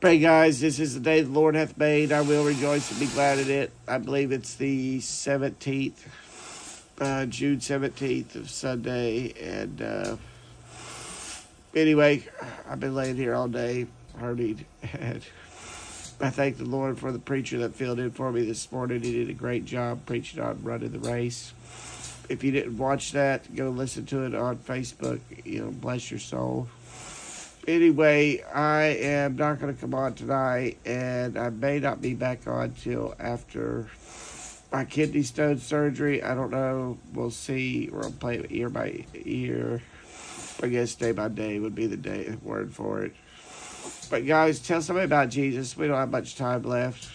Pray, guys, this is the day the Lord hath made. I will rejoice and be glad in it. I believe it's the 17th, uh, June 17th of Sunday. And uh, anyway, I've been laying here all day hurting. And I thank the Lord for the preacher that filled in for me this morning. He did a great job preaching on running the race. If you didn't watch that, go listen to it on Facebook. You know, bless your soul anyway, I am not going to come on tonight, and I may not be back on till after my kidney stone surgery. I don't know. We'll see. To play ear by ear. I guess day by day would be the day word for it. But guys, tell somebody about Jesus. We don't have much time left.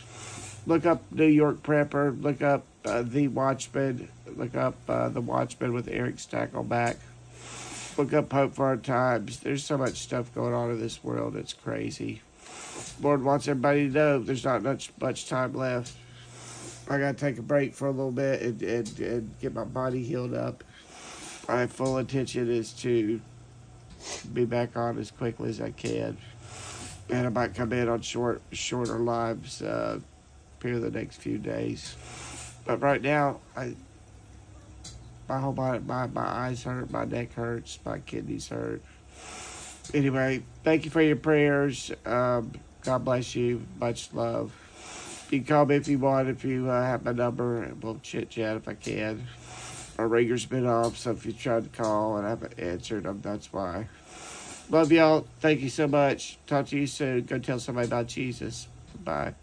Look up New York Prepper. Look up uh, The Watchman. Look up uh, The Watchman with Erick Stakelbeck look up Hope for Our Times. There's so much stuff going on in this world. It's crazy. Lord wants everybody to know there's not much much time left. I got to take a break for a little bit and, and, and get my body healed up. My full intention is to be back on as quickly as I can. And I might come in on short, shorter lives uh, here the next few days. But right now, I my whole body, my, my eyes hurt, my neck hurts, my kidneys hurt. Anyway, thank you for your prayers. Um, God bless you. Much love. You can call me if you want, if you uh, have my number, and we'll chit chat if I can. My ringer's been off, so if you tried to call and I haven't answered them, that's why. Love y'all. Thank you so much. Talk to you soon. Go tell somebody about Jesus. Bye.